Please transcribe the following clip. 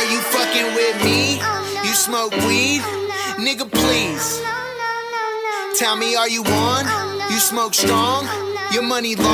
are you fucking with me? Oh, you smoke weed? Oh, Nigga, please. Oh, Tell me, are you on? You smoke strong? Your money long?